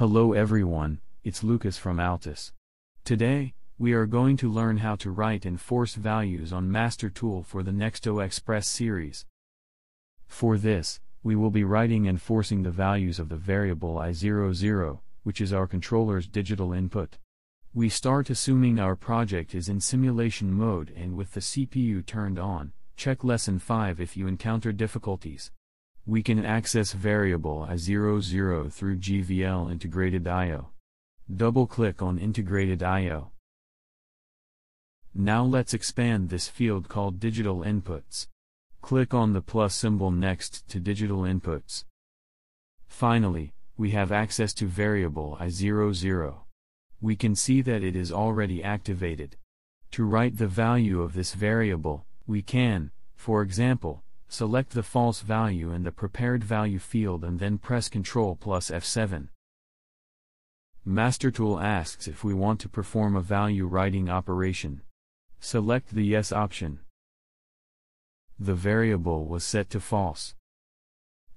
Hello everyone, it's Lucas from Altus. Today, we are going to learn how to write and force values on MasterTool for the Nexto Xpress series. For this, we will be writing and forcing the values of the variable i00, which is our controller's digital input. We start assuming our project is in simulation mode and with the CPU turned on, check lesson 5 if you encounter difficulties. We can access variable i00 through GVL integrated I.O. Double-click on integrated I.O. Now let's expand this field called digital inputs. Click on the plus symbol next to digital inputs. Finally, we have access to variable i00. We can see that it is already activated. To write the value of this variable, we can, for example, select the false value in the prepared value field and then press Ctrl plus F7. MasterTool asks if we want to perform a value writing operation. Select the Yes option. The variable was set to false.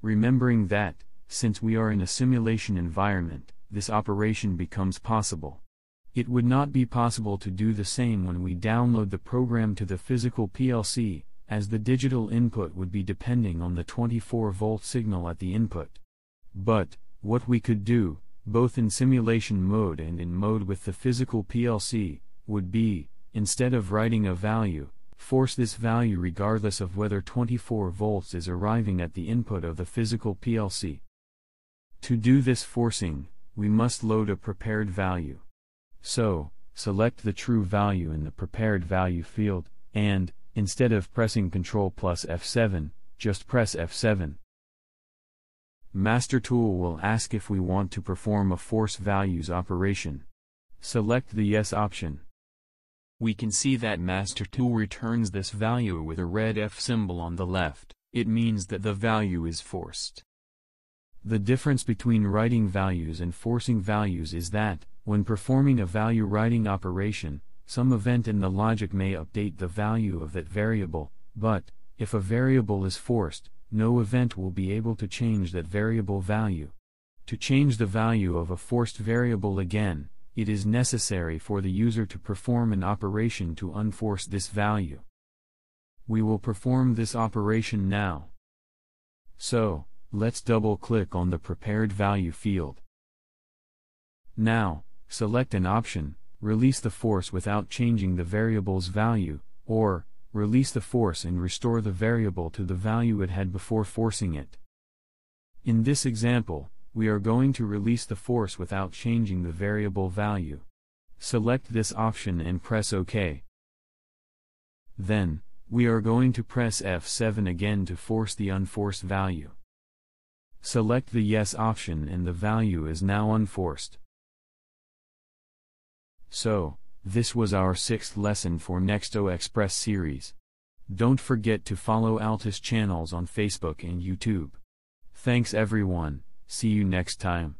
Remembering that, since we are in a simulation environment, this operation becomes possible. It would not be possible to do the same when we download the program to the physical PLC, as the digital input would be depending on the 24 volt signal at the input. But, what we could do, both in simulation mode and in mode with the physical PLC, would be, instead of writing a value, force this value regardless of whether 24 volts is arriving at the input of the physical PLC. To do this forcing, we must load a prepared value. So, select the true value in the prepared value field, and, Instead of pressing Ctrl plus F7, just press F7. MasterTool will ask if we want to perform a force values operation. Select the Yes option. We can see that MasterTool returns this value with a red F symbol on the left, it means that the value is forced. The difference between writing values and forcing values is that, when performing a value writing operation, some event in the logic may update the value of that variable, but, if a variable is forced, no event will be able to change that variable value. To change the value of a forced variable again, it is necessary for the user to perform an operation to unforce this value. We will perform this operation now. So, let's double click on the prepared value field. Now, select an option, release the force without changing the variable's value, or, release the force and restore the variable to the value it had before forcing it. In this example, we are going to release the force without changing the variable value. Select this option and press OK. Then, we are going to press F7 again to force the unforced value. Select the Yes option and the value is now unforced. So, this was our sixth lesson for Nexto Xpress series. Don't forget to follow Altus channels on Facebook and YouTube. Thanks everyone, see you next time.